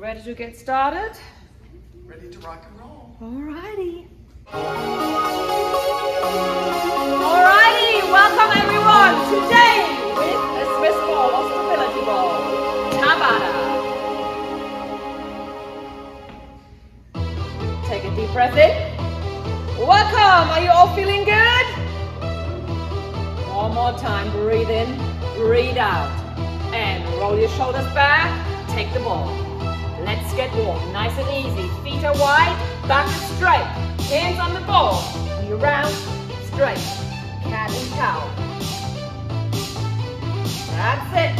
ready to get started? Ready to rock and roll. Alrighty. Alrighty, welcome everyone. Today with a Swiss ball or stability ball. Tabata. Take a deep breath in. Welcome. Are you all feeling good? One more time. Breathe in, breathe out. And roll your shoulders back. Take the ball. Let's get warm. Nice and easy. Feet are wide, back is straight. Hands on the ball. You round, straight. Cat and cow. That's it.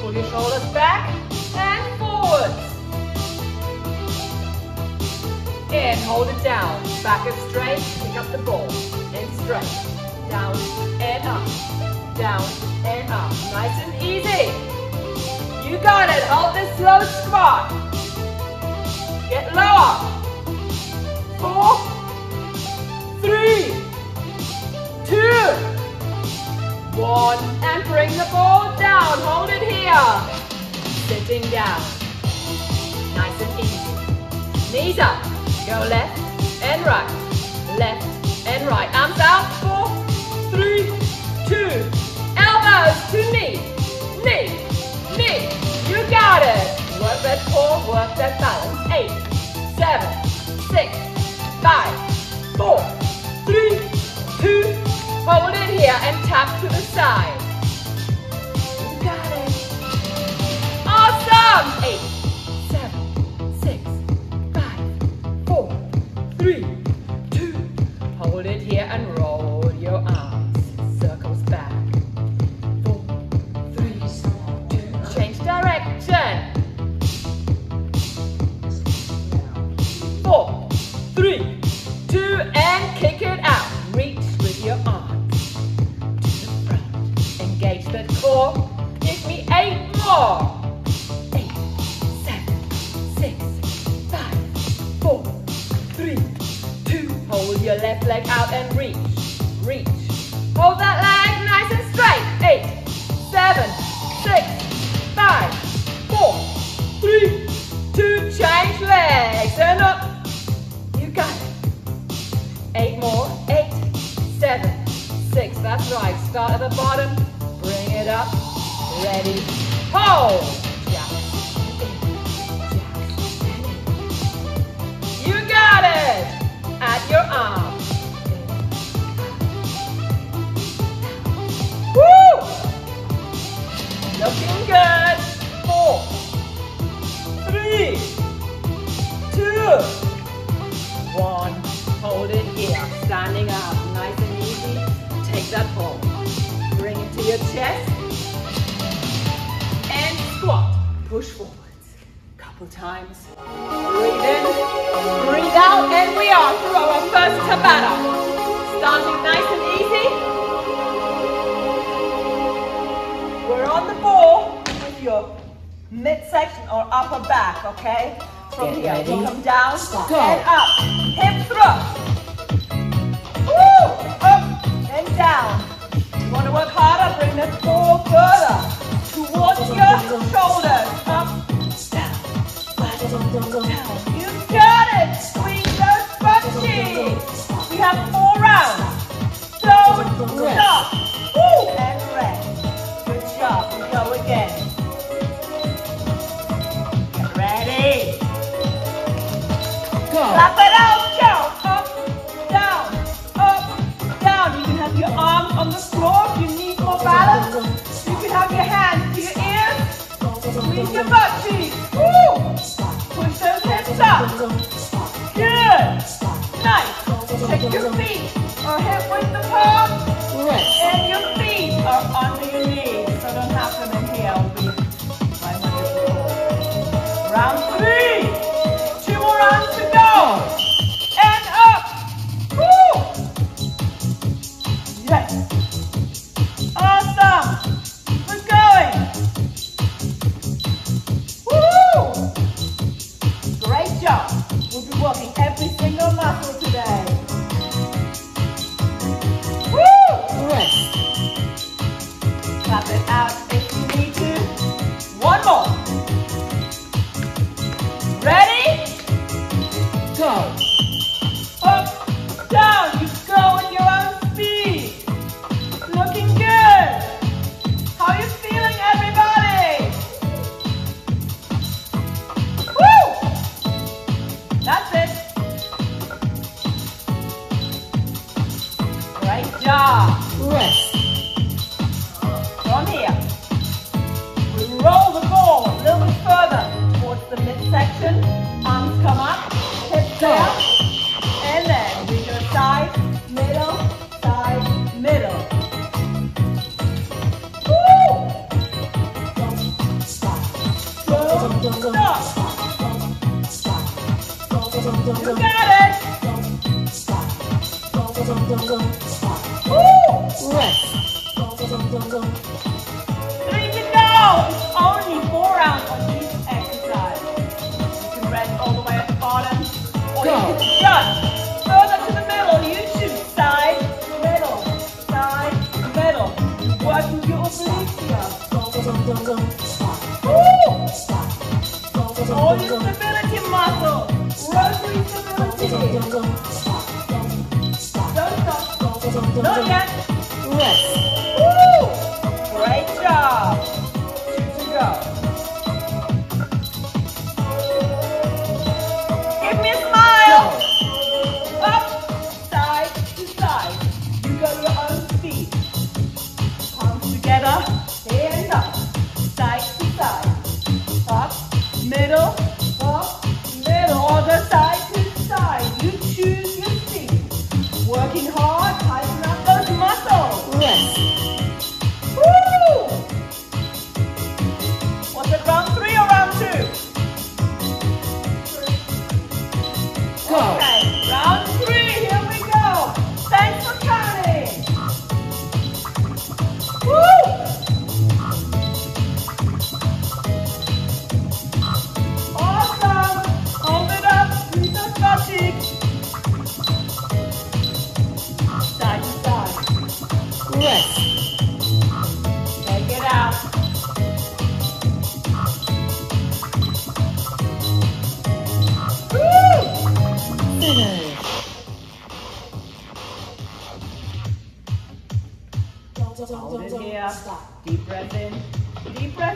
Pull your shoulders back and forwards. And hold it down. Back is straight. Pick up the ball. And straight. Down and up. Down and up. Nice and easy. You got it. Hold this low squat. Get lower. Four, three, two, one. And bring the ball down. Hold it here. Sitting down. Nice and easy. Knees up. Go left and right. Left Work that balance. Eight, seven, six, five, four, three, two. Hold it here and tap to the side. You got it. Awesome. Eight, seven, six, five, four, three, two. Hold it here and roll your left leg out and reach. Reach. Hold that leg nice and straight. Eight, seven, six, five, four, three, two. Change legs and up. You got it. Eight more. Eight, seven, six. That's right. Start at the bottom. Bring it up. Ready. Hold. You got it. Tabata. Starting nice and easy. We're on the ball with your midsection or upper back, okay? From Get here, ready. you come down Go. and up. Hip thrust. Woo! Up and down. You want to work harder? Bring the ball further towards your shoulders. Up, down. You got Up, down, up, down. You can have your arms on the floor if you need more balance. You can have your hands to your ears. Squeeze your butt cheeks. Woo! Push those hips up. Good. Nice. Your feet working every Rest. From here, we roll the ball a little bit further towards the midsection. Arms come up, hips and then go side, middle, middle. Don't stop. Don't. Stop. Don't. Stop. All your stability muscle.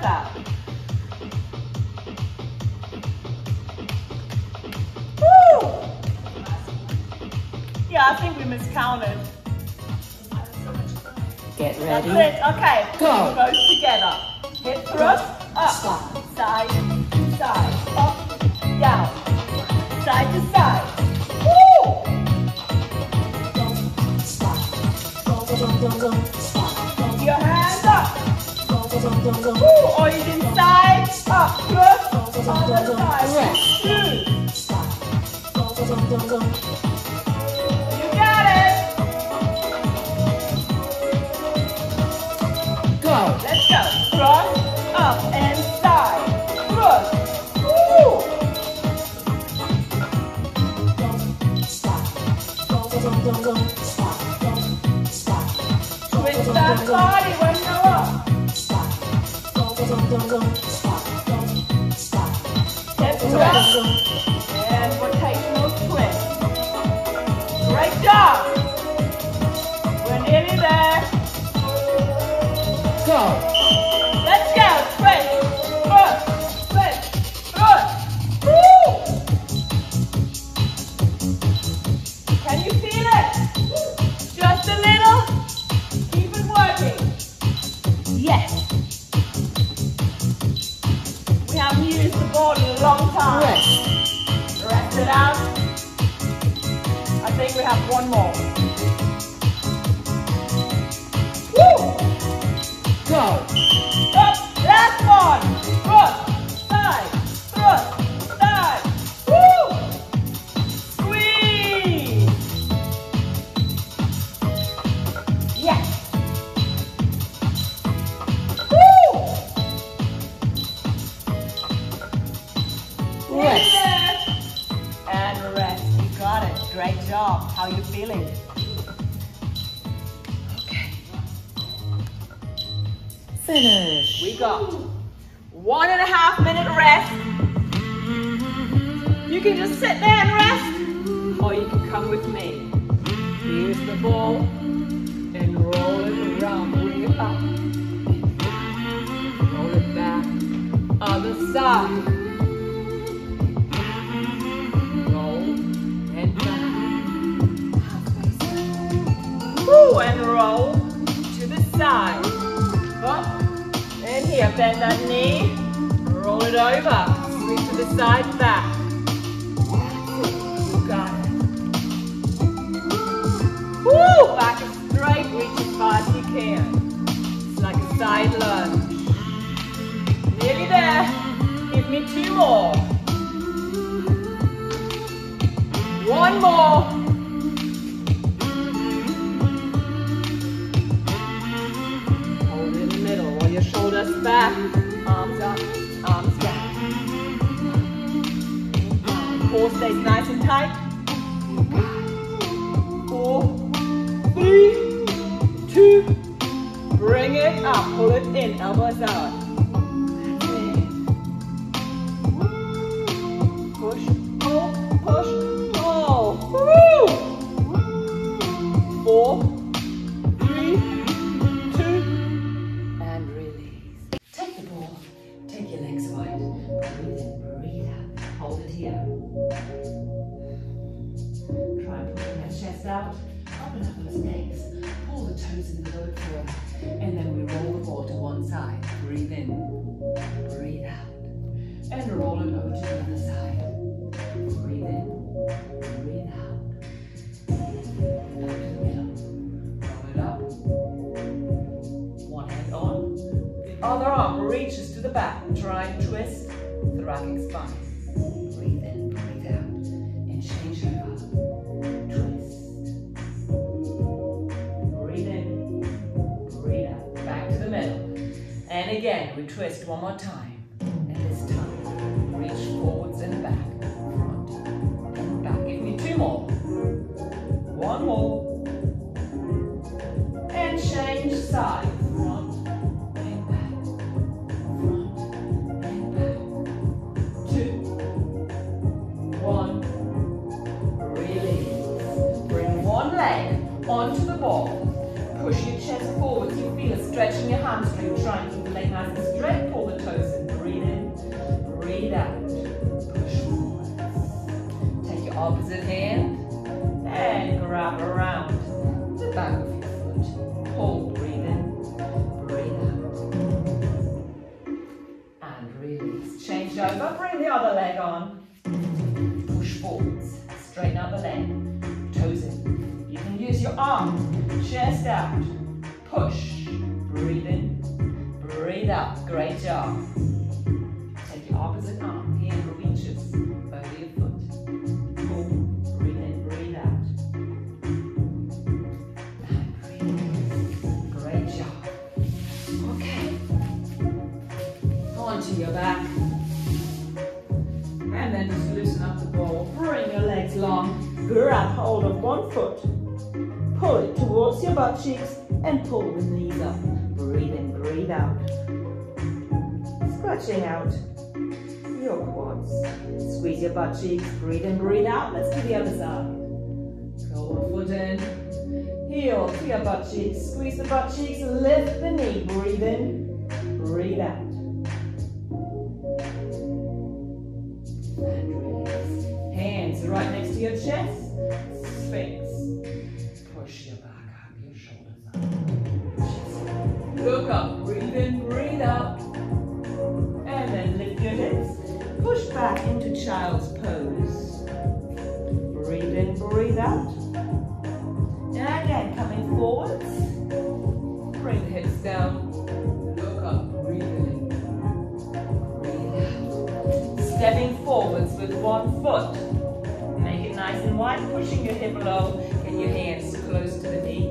Out. Woo! Yeah, I think we miscounted. Get ready. Okay. Go. Both together. Hip thrust. Up. Stop. Side to side. Up. Down. Side to side. Woo! Stop. Don't go. Stop. Woo! Or you can side up. Good. Other side. You got it. Go. Let's go. Front, up, and side. Woo! Stop. Stop. Stop. Don't go. Stop. Long time. Rest. Rest it out. I think we have one more. How you feeling? Okay. Finish. We got one and a half minute rest. You can just sit there and rest, or you can come with me. Here's the ball, Roll to the side. Up. And here, bend that knee. Roll it over. Sweep to the side, back. Up. Pull it in. Elbows out. Thoracic spine. Breathe in, breathe out. And change over. Twist. Breathe in, breathe out. Back to the middle. And again, we twist one more time. Onto the ball. Push your chest forward. You feel a stretch in your hamstring. Try and keep the leg nice and straight. Pull the toes in. Breathe in. Breathe out. Push forward. Take your opposite hand and grab around the back of your foot. Pull, breathe in, breathe out. And release. Change over, bring the other leg on. Push forwards, straighten out the leg. Use your arm, chest out. Push, breathe in, breathe out. Great job. Take your opposite arm, hand reaches over your foot. Pull, breathe in, breathe out. And release. Great job. Okay. Onto your back. And then just loosen up the ball. Bring your legs long. Grab hold of one foot. Pull it towards your butt cheeks and pull the knees up. Breathe in, breathe out. Stretching out your quads. Squeeze your butt cheeks. Breathe in, breathe out. Let's do the other side. Go one foot in. Heel to your butt cheeks. Squeeze the butt cheeks. Lift the knee. Breathe in. Breathe out. And release. Hands right next to your chest. Sphinx. Child's pose. Breathe in, breathe out. And again, coming forwards. Bring the hips down. Look up, breathe in. Breathe out. Stepping forwards with one foot. Make it nice and wide, pushing your hip low. Get your hands close to the knee.